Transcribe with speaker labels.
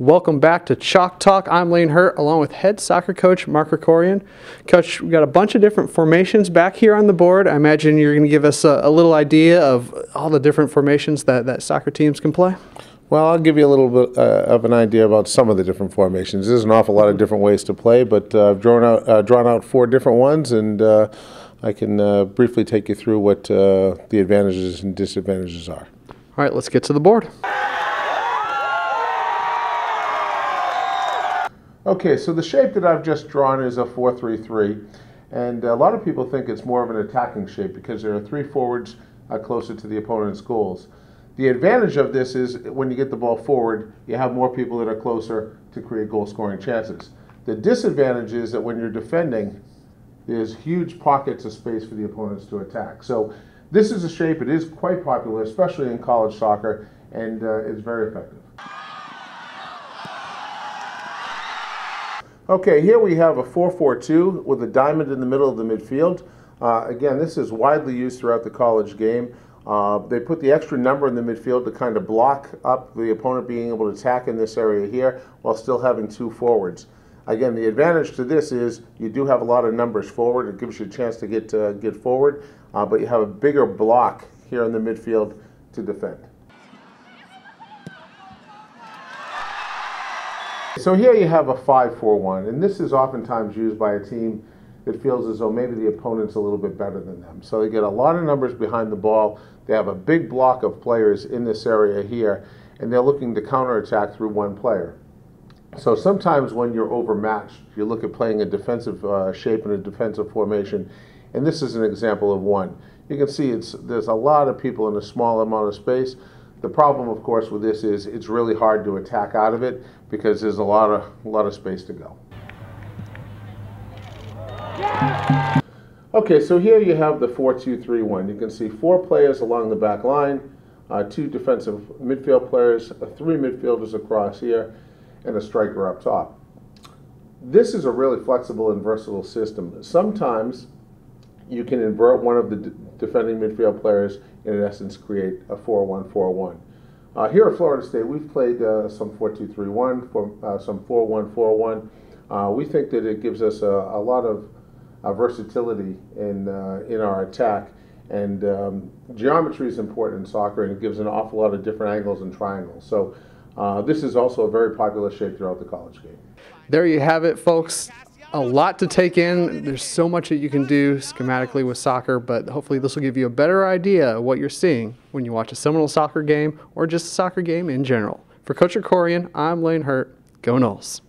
Speaker 1: Welcome back to Chalk Talk. I'm Layne Herdt along with head soccer coach Mark Krikorian. Coach, we've got a bunch of different formations back here on the board. I imagine you're going to give us a, a, little idea of all the different formations that, that soccer teams can play.
Speaker 2: Well, I'll give you a little bit uh, of an idea about some of the different formations. There's an awful lot of different ways to play, but uh, I've drawn out, uh, drawn out four different ones, and uh, I can uh, briefly take you through what uh, the advantages and disadvantages are.
Speaker 1: All right, let's get to the board.
Speaker 2: Okay, so the shape that I've just drawn is a 4-3-3, and a lot of people think it's more of an attacking shape because there are three forwards uh, closer to the opponent's goals. The advantage of this is when you get the ball forward, you have more people that are closer to create goal scoring chances. The disadvantage is that when you're defending, there's huge pockets of space for the opponents to attack. So this is a shape, it is quite popular, especially in college soccer, and uh, it's very effective. Okay, here we have a 4-4-2 with a diamond in the middle of the midfield. Uh, again, this is widely used throughout the college game. Uh, they put the extra number in the midfield to kind of block up the opponent being able to attack in this area here while still having two forwards. Again, the advantage to this is you do have a lot of numbers forward. It gives you a chance to get, uh, get forward, uh, but you have a bigger block here in the midfield to defend. So here you have a 5-4-1, and this is oftentimes used by a team that feels as though maybe the opponent's a little bit better than them. So they get a lot of numbers behind the ball. They have a big block of players in this area here, and they're looking to counterattack through one player. So sometimes when you're overmatched, you look at playing a defensive uh, shape and a defensive formation, and this is an example of one. You can see it's there's a lot of people in a small amount of space. The problem, of course, with this is it's really hard to attack out of it because there's a lot of a lot of space to go. Okay, so here you have the 4-2-3-1. You can see four players along the back line, uh, two defensive midfield players, uh, three midfielders across here, and a striker up top. This is a really flexible and versatile system. Sometimes you can invert one of the defending midfield players and in essence create a 4-1-4-1. Uh, here at Florida State, we've played uh, some 4-2-3-1, for, uh, some 4-1-4-1. Uh, we think that it gives us a, a lot of versatility in, in our attack. And um, geometry is important in soccer, and it gives an awful lot of different angles and triangles. So Uh, this is also a very popular shape throughout the college game.
Speaker 1: There you have it, folks a lot to take in. There's so much that you can do schematically with soccer, but hopefully this will give you a better idea of what you're seeing when you watch a Seminole soccer game or just a soccer game in general. For Coach Krikorian, I'm Layne Herdt. Go Noles.